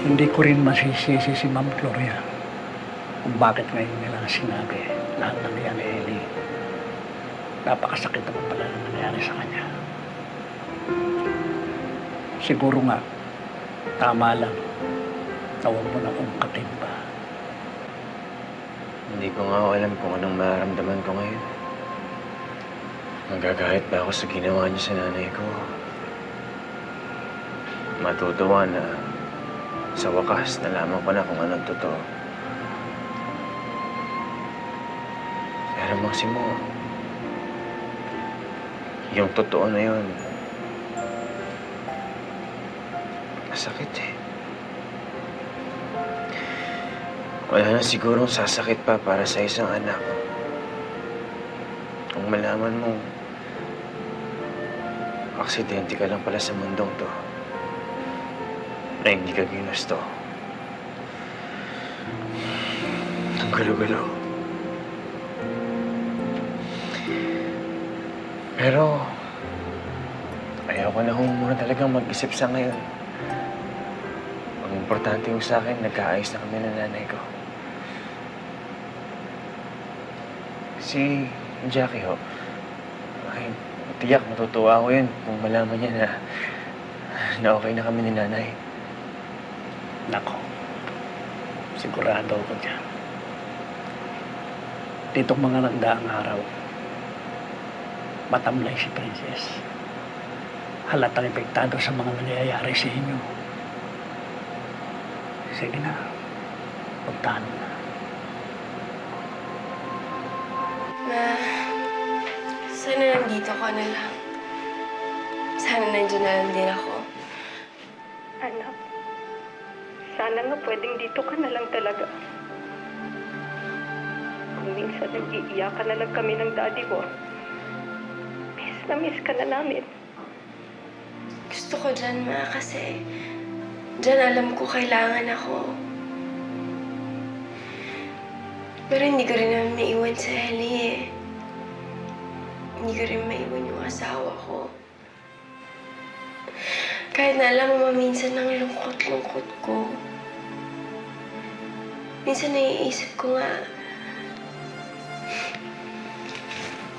Hindi ko rin masisisi si Ma'am Gloria kung bakit ngayon nila sinabi lahat ng yan ni Ellie. Napakasakit naman pala na nangyari sa kanya. Siguro nga, tama lang na huwag mo na ungkatin pa. Hindi ko nga alam kung anong mararamdaman ko ngayon. Magagalit ba ako sa ginawa niya sa nanay ko? Matutuwa na sa wakas nalaman ko na kung anong totoo. Pero Maximo, yung totoo na yun, masakit eh. Wala na sigurong sasakit pa para sa isang anak. Kung malaman mo, aksidente ka lang pala sa mundong to. Na hindi ka ginusto. Ang gulo-gulo. Pero, ayaw ko na kung muna talagang mag-isip sa ngayon. Ang importante yung sa akin, nagkaayos na kami ng nanay ko. Si Jackie ho, ay, tiyak matutuwa ako yun kung malaman niya na, na okay na kami ni nanay. Nako, sigurado ako dyan. Ditong mga nagdaang araw, matamlay si Princess. Halatang epektado sa mga nangyayari sa inyo. Sige na, puntahan na. Ma, sana nandito ka na lang. Sana nandiyan na lang din ako. Sana nga pwedeng dito ka na lang talaga. Kung minsan nag-iiyakan na lang kami ng daddy ko, miss na miss ka na namin. Gusto ko dyan, ma, kasi dyan alam ko kailangan ako. Pero hindi ko rin naman maiwan sa Ellie eh. Hindi ko rin maiwan yung asawa ko. Kahit na alam mo, minsan ang lungkot-lungkot ko. Minsan naiisip ko nga,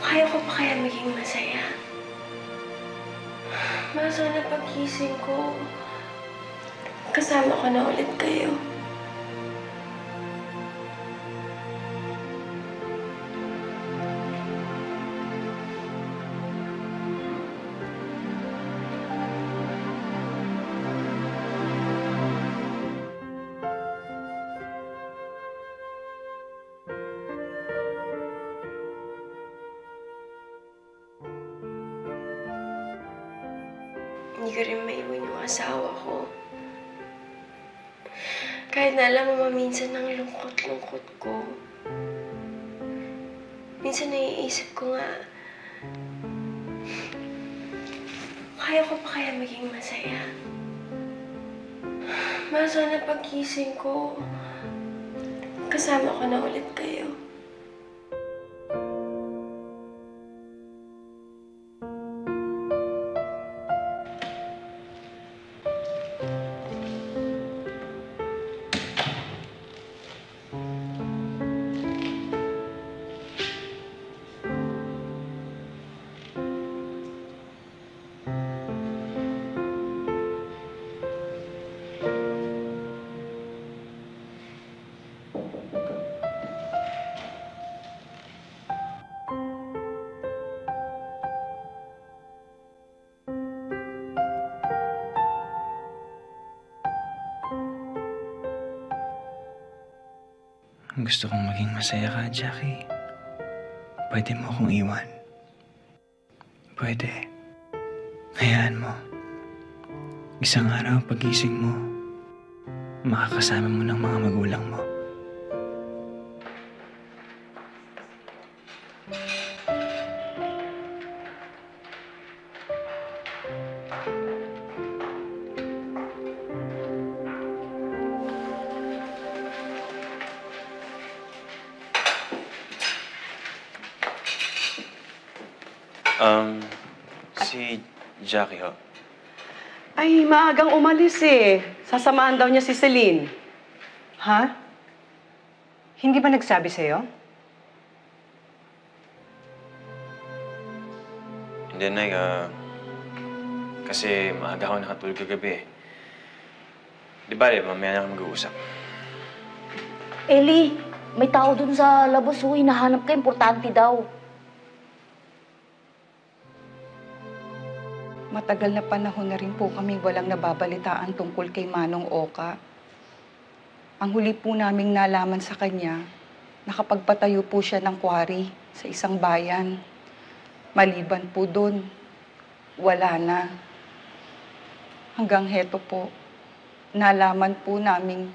kaya ko pa kaya maging masaya? Ma, sana pagkising ko, kasama ko na ulit kayo. Hindi ko rin maiwan yung asawa ko. Kahit na alam mo, minsan ang lungkot-lungkot ko. Minsan naiisip ko nga, kaya ko pa kaya maging masaya? Ma, sana pagkising ko, kasama ko na ulit kayo. Gusto kong maging masaya ka, Jackie. Pwede mo akong iwan. Pwede. Hayaan mo. Isang araw pagising mo, makakasama mo ng mga magulang mo. Umalis eh. Sasamahan daw niya si Celine. Ha? Hindi ba nagsabi sa'yo? Hindi, Nay. ah, kasi maaga ako nakatulog kagabi. eh. Di ba, mamaya na ako mag-uusap. Eli, may tao dun sa labas, oh. Hinahanap ka, importante daw. Matagal na panahon na rin po kami walang nababalitaan tungkol kay Manong Oka. Ang huli po naming nalaman sa kanya, nakapagpatayo po siya ng kwari sa isang bayan. Maliban po doon, wala na. Hanggang heto po, nalaman po naming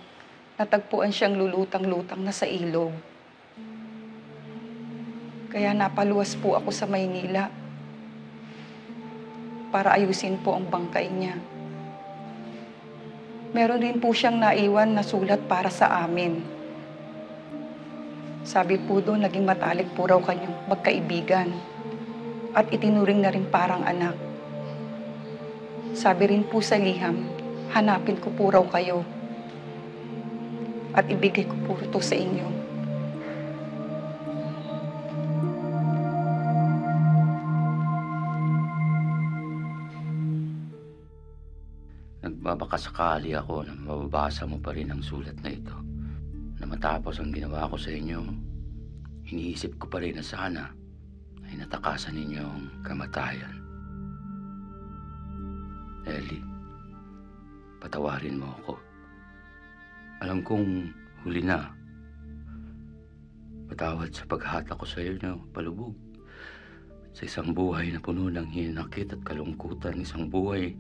natagpuan siyang lulutang-lutang na sa ilog. Kaya napaluwas po ako sa Maynila para ayusin po ang bangkay niya. Meron din po siyang naiwan na sulat para sa amin. Sabi po doon, naging matalik po raw kanyang magkaibigan. At itinuring na rin parang anak. Sabi rin po sa liham, hanapin ko po raw kayo. At ibigay ko po ito sa inyo. Nagbabakasakali ako na mababasa mo pa rin ang sulat na ito. Na matapos ang ginawa ko sa inyo, iniisip ko pa rin na sana ay natakasan ninyo ang kamatayan. Ellie, patawarin mo ako. Alam kong huli na. Patawad sa paghata ko sa iyo na palubog. Sa isang buhay na puno ng hinakit at kalungkutan, isang buhay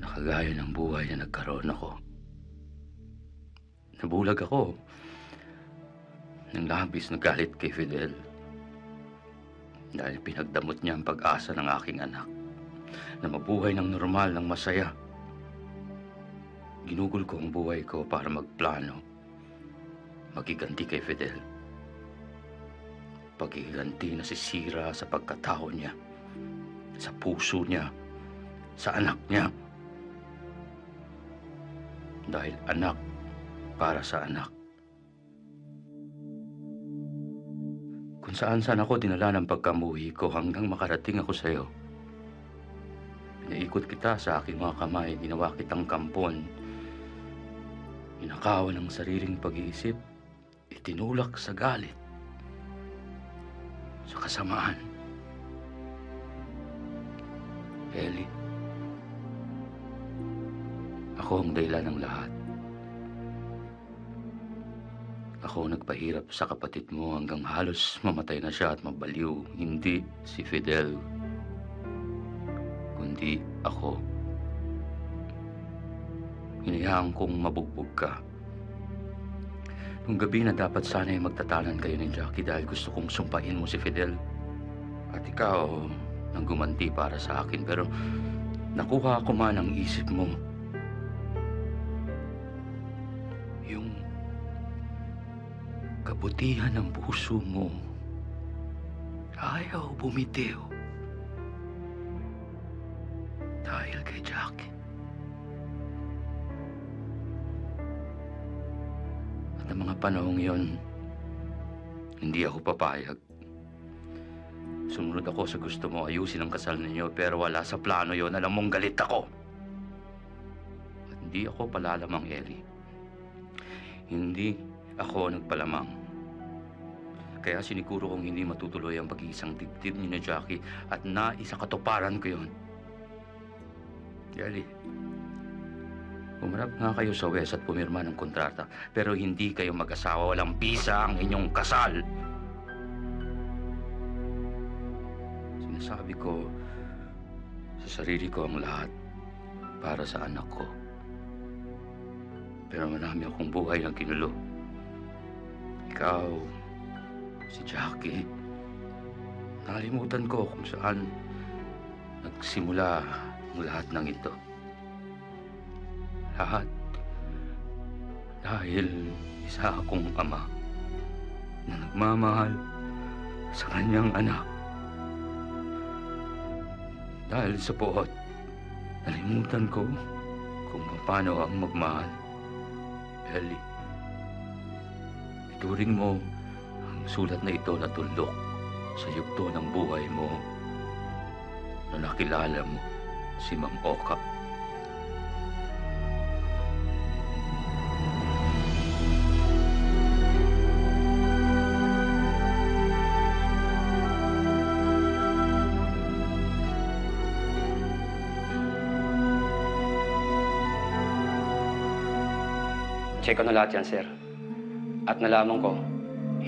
na ng buhay na nagkaroon ako. Nabulag ako ng labis na galit kay Fidel dahil pinagdamot niya ang pag-asa ng aking anak na mabuhay ng normal ng masaya. Ginugol ko ang buhay ko para magplano, magiganti kay Fidel. Pagiganti na sisira sa pagkatao niya, sa puso niya, sa anak niya. Dahil anak para sa anak. Kung saan saan ako dinala ng pagkamuhi ko hanggang makarating ako sa iyo. Pinaikot kita sa aking mga kamay, ginawa kitang kampon. Inakawan ng sariling pag-iisip, itinulak sa galit, sa kasamaan. Ellie, ako ang dahilan ng lahat. Ako nagpahirap sa kapatid mo hanggang halos mamatay na siya at mabaliw. Hindi si Fidel, kundi ako. Hinayaan kong mabugbog ka. Nung gabi na dapat sana ay magtatanan kayo ni Jackie dahil gusto kong sumpain mo si Fidel. At ikaw, nang gumanti para sa akin. Pero nakuha ko man ang isip mo. Kabutihan ng puso mo ayaw bumitiw dahil kay Jackie. At ang mga panahong yon, hindi ako papayag. Sumunod ako sa gusto mo ayusin ang kasal ninyo pero wala sa plano yon. Alam mong galit ako. At hindi ako palalamang, Ellie. Hindi ako nagpalamang. Kaya sinikuro kong hindi matutuloy ang pag-iisang dibdib ni Jackie at naisa katuparan ko yun. Ellie, umarap nga kayo sa West at pumirma ng kontrata pero hindi kayo mag-asawa. Walang bisa ang inyong kasal. Sinasabi ko sa sarili ko ang lahat para sa anak ko. Pero marami akong buhay ang kinulo. Ikaw, si Jackie. Nakalimutan ko kung saan nagsimula ang lahat ng ito. Lahat dahil isa akong ama na nagmamahal sa kanyang anak. Dahil sa puot Nalimutan ko kung paano ang magmahal. Ellie, ituring mo sulat na ito na tuldok sa yugto ng buhay mo na nakilala mo si Mang Oka. Check ko na lahat yan, sir. At nalaman ko,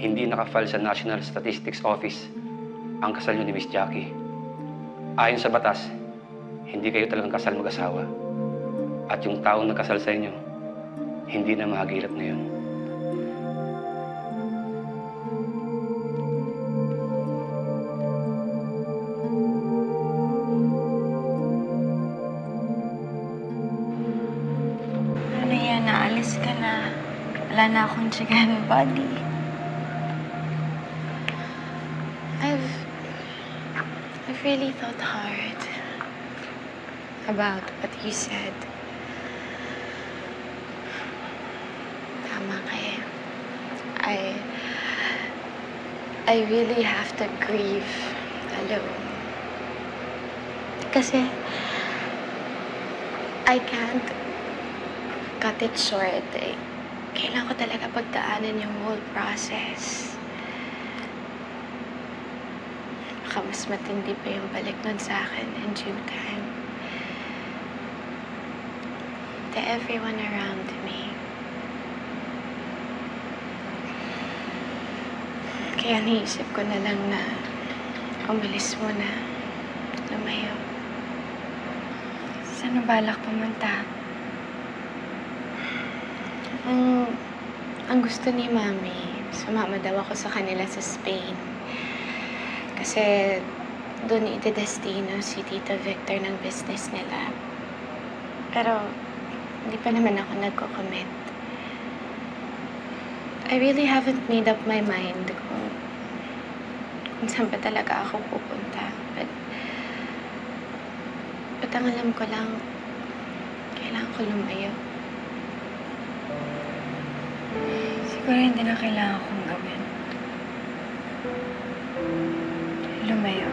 hindi nakafile sa National Statistics Office ang kasal niyo ni Miss Jackie. Ayon sa batas, hindi kayo talagang kasal mag-asawa. At yung taong nagkasal sa inyo, hindi na mahagilap ngayon. Ano yan? Naalis ka na. Wala na akong chicken body. Really thought hard about what you said. Tama ka eh. I... I really have to grieve alone. Kasi... I can't cut it short eh. Kailangan ko talaga pagdaanan yung whole process. Baka mas matindi pa yung balik nun sa akin in due time. To everyone around me. Kaya naisip ko na lang na umalis muna. Lumayo. Saan mo balak pumunta? Ang, ang gusto ni Mami, sumama daw ako sa kanila sa Spain. Kasi doon itidestino si Tito Victor ng business nila. Pero hindi pa naman ako nagko-commit. I really haven't made up my mind kung, kung saan ba talaga ako pupunta. But, but ang alam ko lang, kailangan ko lumayo. Siguro hindi na kailangan kong gawin. Lumayo.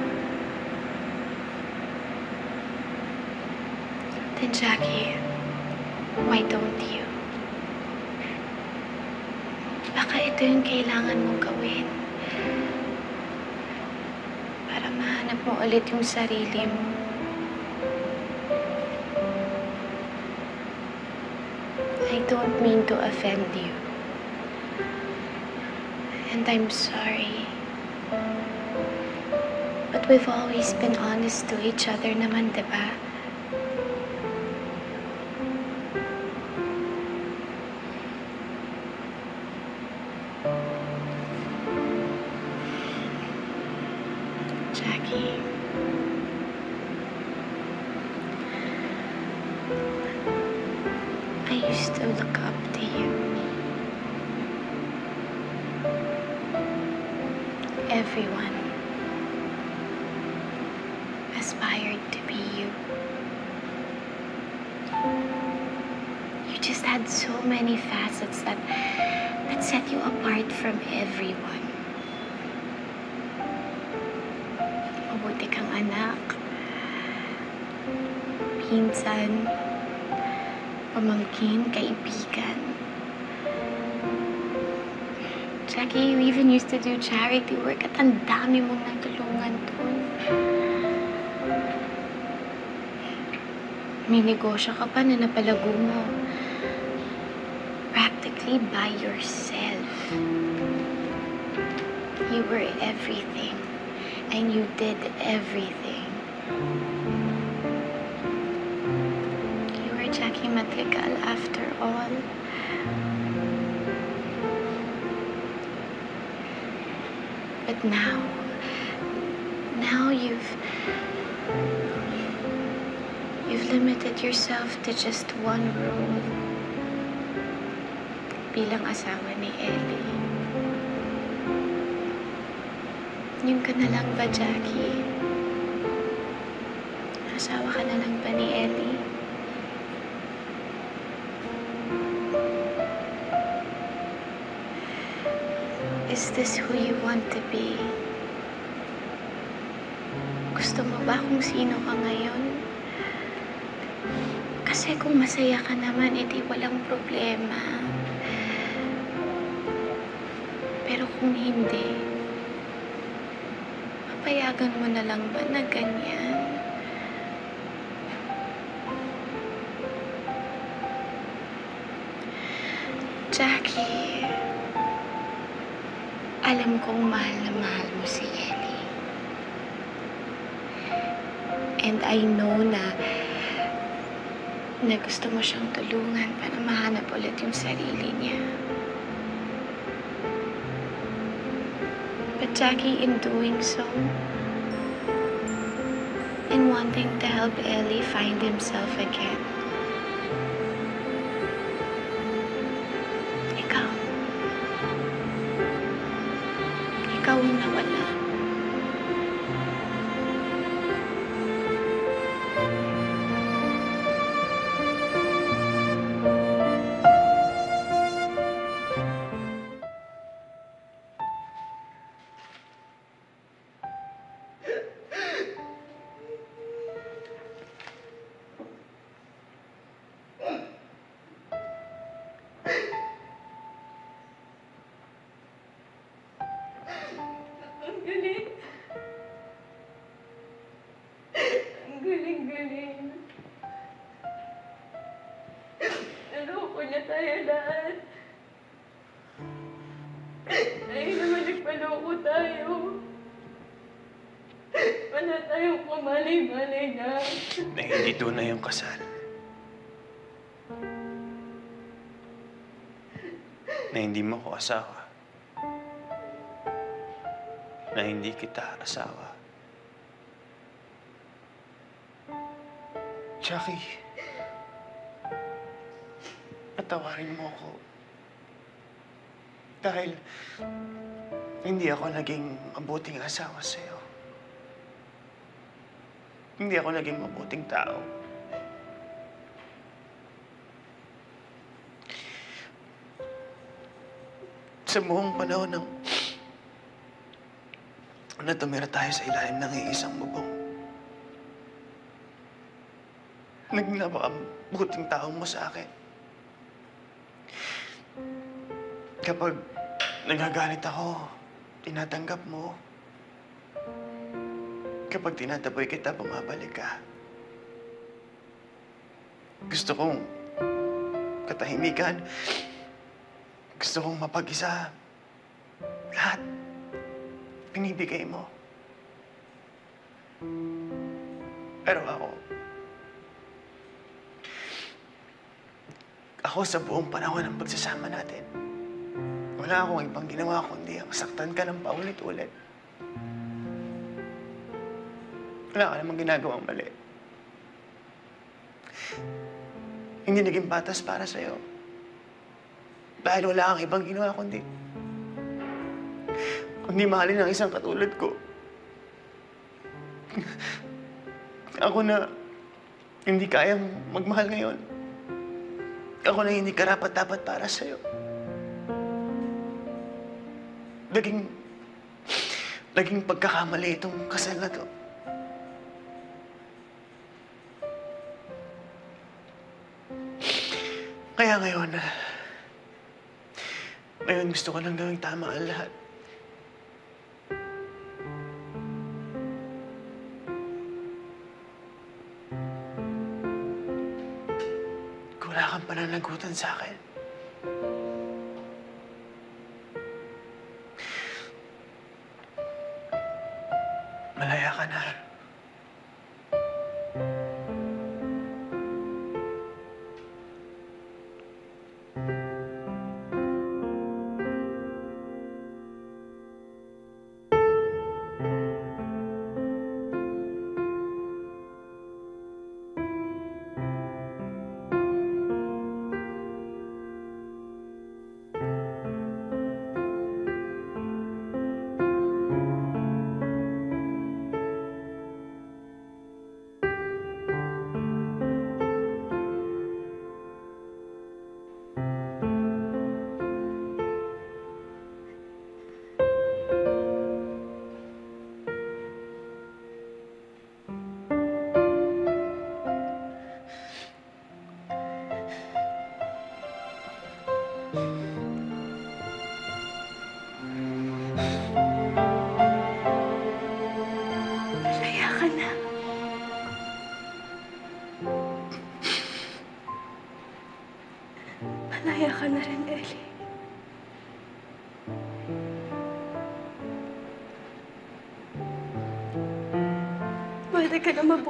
Then, Jackie, why don't you? Baka ito yung kailangan mong gawin. Para mahanap mo ulit yung sarili mo. I don't mean to offend you. And I'm sorry. We've always been honest to each other naman, ba? Had so many facets that that set you apart from everyone. Mabuti kang anak. Pinsan. Pamangkin, kaibigan. Jackie, you even used to do charity work at ang dami mong natulungan dun. May negosyo ka pa na napalago mo. By yourself. You were everything. And you did everything. You were Jackie Madrigal after all. But now, now you've you've limited yourself to just one role bilang asawa ni Ellie. Yun ka na lang ba, Jackie? Asawa ka na lang ba ni Ellie? Is this who you want to be? Gusto mo ba kung sino ka ngayon? Kasi kung masaya ka naman, edi walang problema. Kung hindi, papayagan mo na lang ba na ganyan? Jackie, alam kong mahal na mahal mo si Ellie. And I know na na gusto mo siyang tulungan para mahanap ulit yung sarili niya. But Jackie, in doing so, in wanting to help Ellie find himself again, galing. Ang galing-galing. Naloko niya tayo lahat. Ay naman nagpaloko tayo. Wala tayong kumalay-malay na. Na hindi tunay yung kasal. Na hindi mo ko asawa. Na hindi kita asawa. Jackie, patawarin mo ako. Dahil hindi ako naging mabuting asawa sa'yo. Hindi ako naging mabuting tao. Sa buong panahon ng na tumira tayo sa ilalim ng iisang bubong. Naging napakabuting tao mo sa akin. Kapag nagagalit ako, tinatanggap mo. Kapag tinataboy kita, bumabalik ka. Gusto kong katahimikan. Gusto kong mapag-isa. Lahat. Pinibigay mo. Pero ako, ako sa buong panahon ng pagsasama natin, wala akong ibang ginawa kundi ang ka ng paulit-ulit. Wala ka namang ginagawang mali. Hindi naging batas para sa'yo. Dahil wala kang ibang ginawa kundi kundi mahalin ang isang katulad ko. Ako na hindi kayang magmahal ngayon. Ako na hindi karapat-dapat para sa'yo. Naging... Naging pagkakamali itong kasal na to. Kaya ngayon, ngayon gusto ko lang gawing tama ang lahat. Pananagutan sa akin.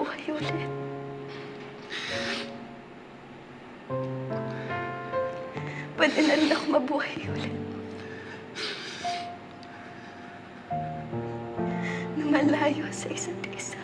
Ka na mabuhay ulit. Pwede na rin ako mabuhay ulit. Na malayo sa isa't isa.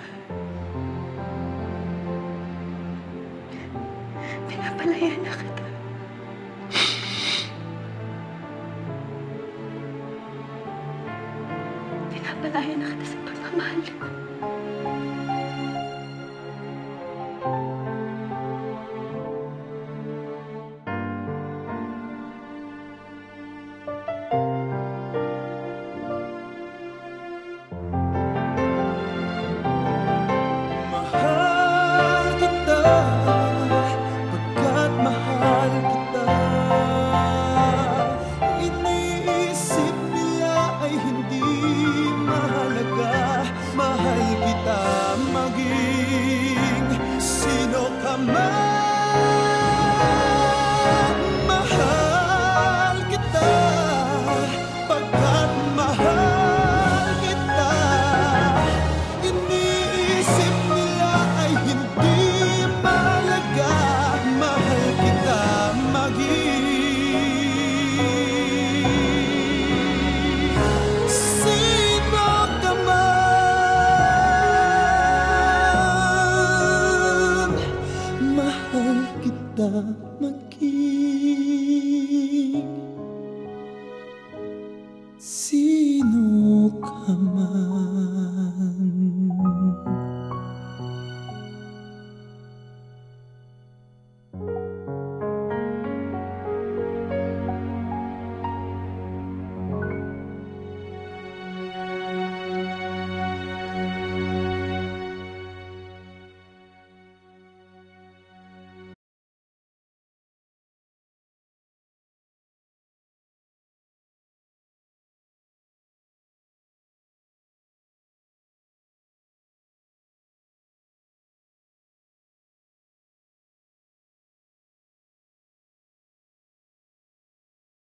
Si